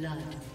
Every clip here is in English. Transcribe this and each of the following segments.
Blood.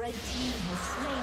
Red team has slain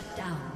Shut down.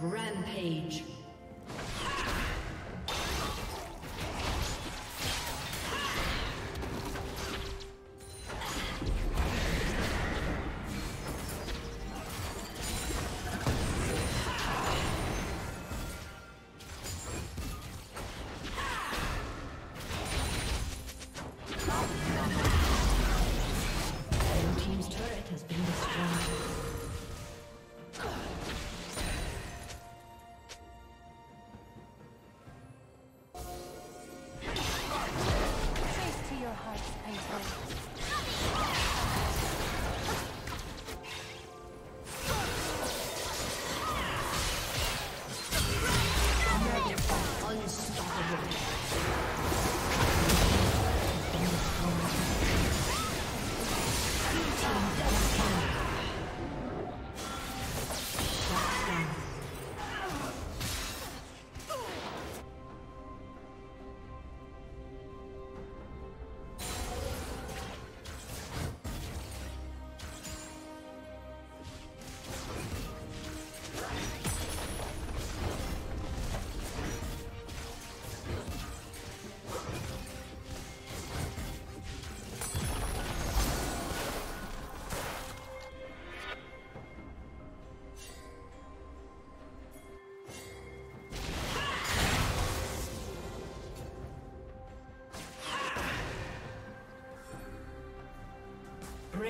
Rampage.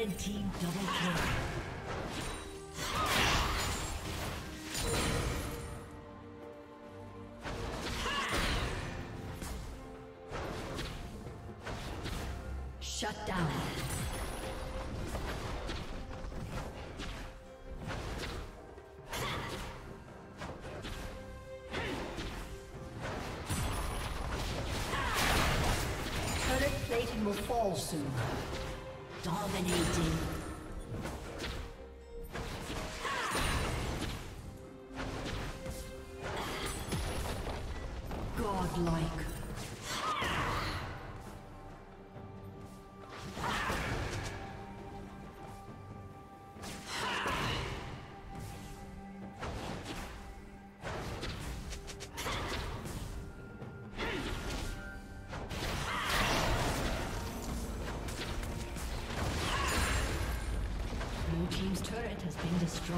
Red team double kill. Shut down. Turret will fall soon. Dominating. Godlike.